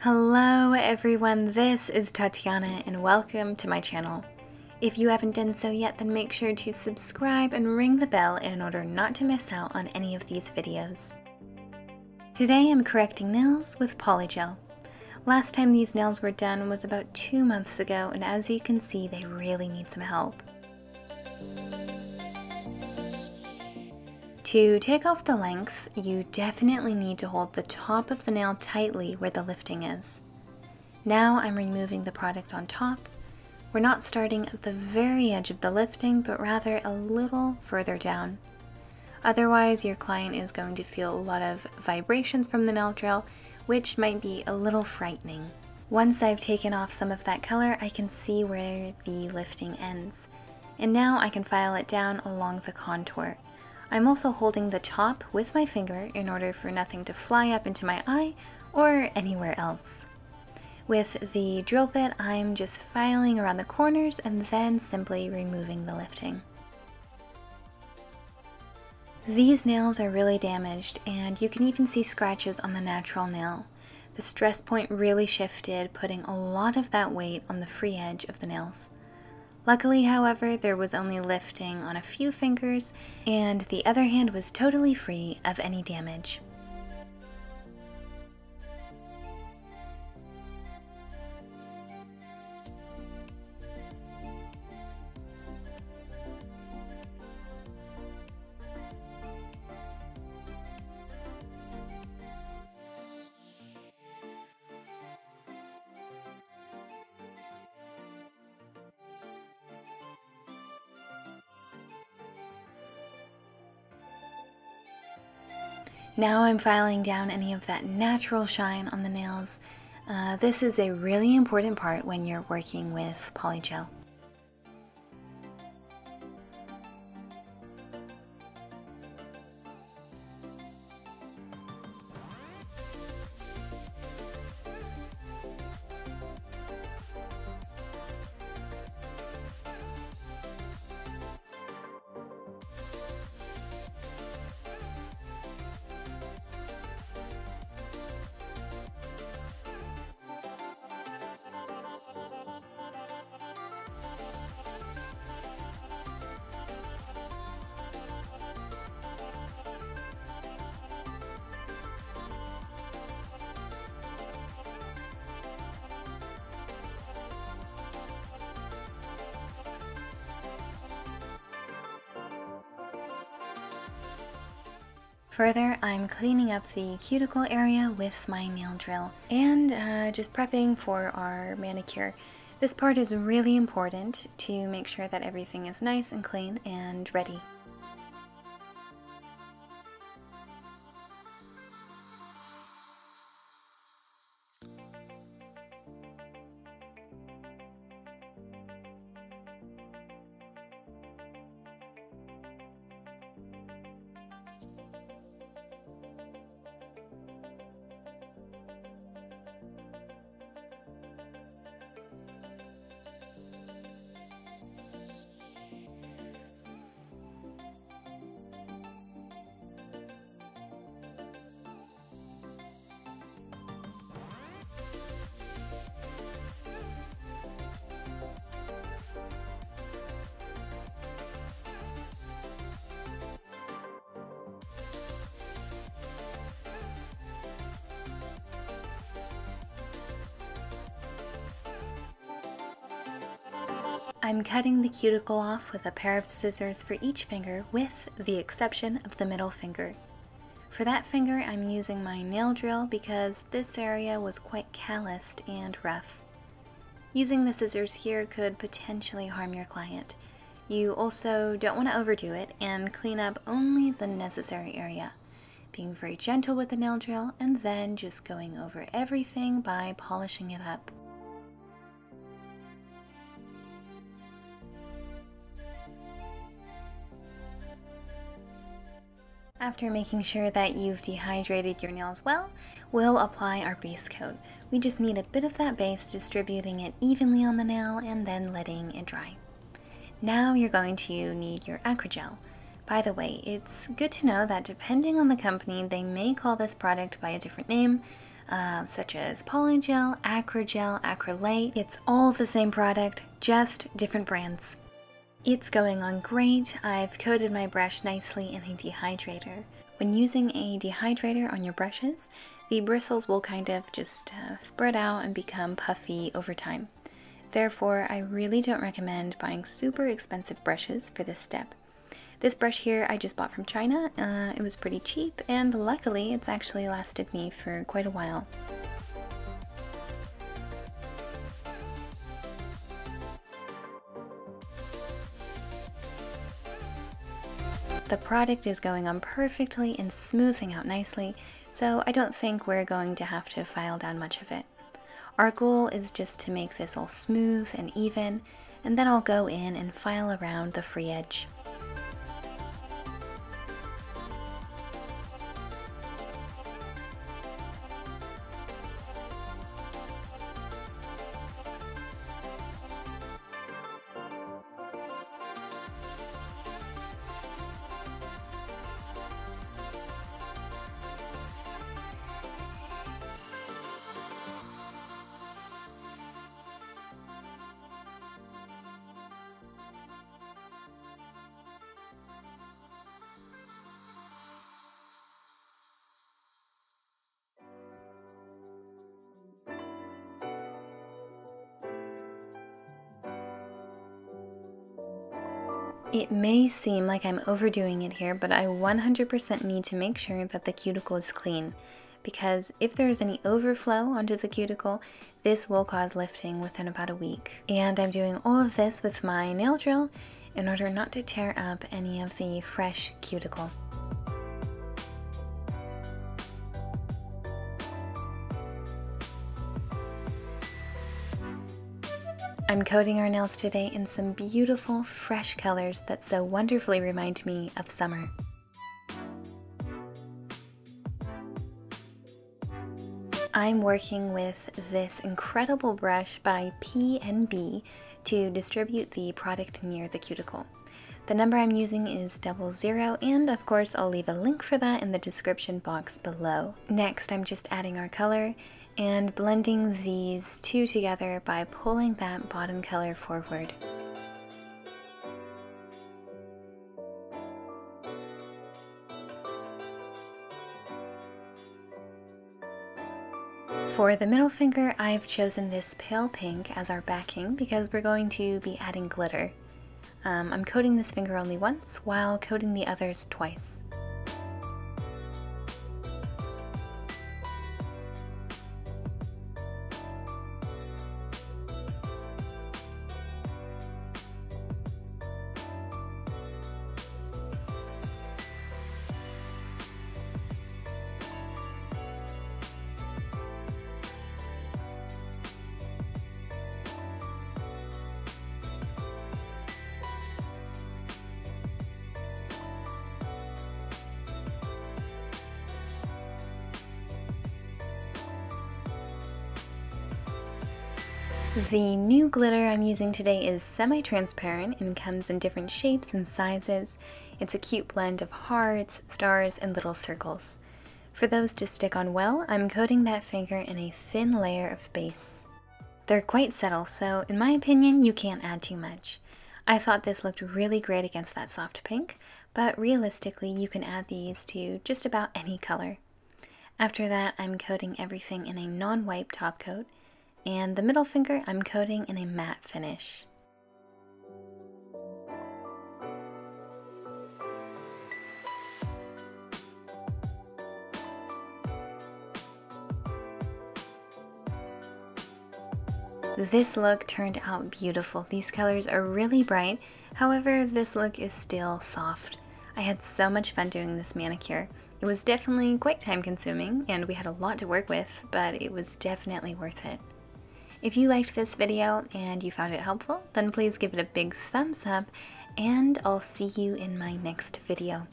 Hello everyone, this is Tatyana and welcome to my channel. If you haven't done so yet, then make sure to subscribe and ring the bell in order not to miss out on any of these videos. Today I'm correcting nails with polygel. Last time these nails were done was about two months ago and as you can see they really need some help. To take off the length, you definitely need to hold the top of the nail tightly where the lifting is. Now I'm removing the product on top. We're not starting at the very edge of the lifting, but rather a little further down. Otherwise, your client is going to feel a lot of vibrations from the nail drill, which might be a little frightening. Once I've taken off some of that color, I can see where the lifting ends. And now I can file it down along the contour. I'm also holding the top with my finger in order for nothing to fly up into my eye or anywhere else. With the drill bit, I'm just filing around the corners and then simply removing the lifting. These nails are really damaged and you can even see scratches on the natural nail. The stress point really shifted, putting a lot of that weight on the free edge of the nails. Luckily, however, there was only lifting on a few fingers, and the other hand was totally free of any damage. Now I'm filing down any of that natural shine on the nails. Uh, this is a really important part when you're working with polygel. Further, I'm cleaning up the cuticle area with my nail drill and uh, just prepping for our manicure. This part is really important to make sure that everything is nice and clean and ready. I'm cutting the cuticle off with a pair of scissors for each finger with the exception of the middle finger. For that finger, I'm using my nail drill because this area was quite calloused and rough. Using the scissors here could potentially harm your client. You also don't want to overdo it and clean up only the necessary area, being very gentle with the nail drill and then just going over everything by polishing it up. After making sure that you've dehydrated your nails well, we'll apply our base coat. We just need a bit of that base, distributing it evenly on the nail and then letting it dry. Now you're going to need your acrogel. By the way, it's good to know that depending on the company, they may call this product by a different name. uh, such as Polygel, Acrogel, Acrolite. It's all the same product, just different brands. It's going on great. I've coated my brush nicely in a dehydrator. When using a dehydrator on your brushes, the bristles will kind of just uh, spread out and become puffy over time. Therefore, I really don't recommend buying super expensive brushes for this step. This brush here I just bought from China. Uh, it was pretty cheap and luckily it's actually lasted me for quite a while. The product is going on perfectly and smoothing out nicely, so I don't think we're going to have to file down much of it. Our goal is just to make this all smooth and even, and then I'll go in and file around the free edge. It may seem like I'm overdoing it here, but I 100% need to make sure that the cuticle is clean because if there's any overflow onto the cuticle, this will cause lifting within about a week. And I'm doing all of this with my nail drill in order not to tear up any of the fresh cuticle. I'm coating our nails today in some beautiful, fresh colors that so wonderfully remind me of summer. I'm working with this incredible brush by P&B to distribute the product near the cuticle. The number I'm using is double zero, and of course I'll leave a link for that in the description box below. Next, I'm just adding our color and blending these two together by pulling that bottom color forward. For the middle finger, I've chosen this pale pink as our backing because we're going to be adding glitter. Um, I'm coating this finger only once while coating the others twice. The new glitter I'm using today is semi-transparent and comes in different shapes and sizes. It's a cute blend of hearts, stars, and little circles. For those to stick on well, I'm coating that finger in a thin layer of base. They're quite subtle, so in my opinion, you can't add too much. I thought this looked really great against that soft pink, but realistically you can add these to just about any color. After that, I'm coating everything in a non-wipe top coat and the middle finger I'm coating in a matte finish. This look turned out beautiful. These colors are really bright, however this look is still soft. I had so much fun doing this manicure. It was definitely quite time consuming and we had a lot to work with, but it was definitely worth it. If you liked this video and you found it helpful, then please give it a big thumbs up and I'll see you in my next video.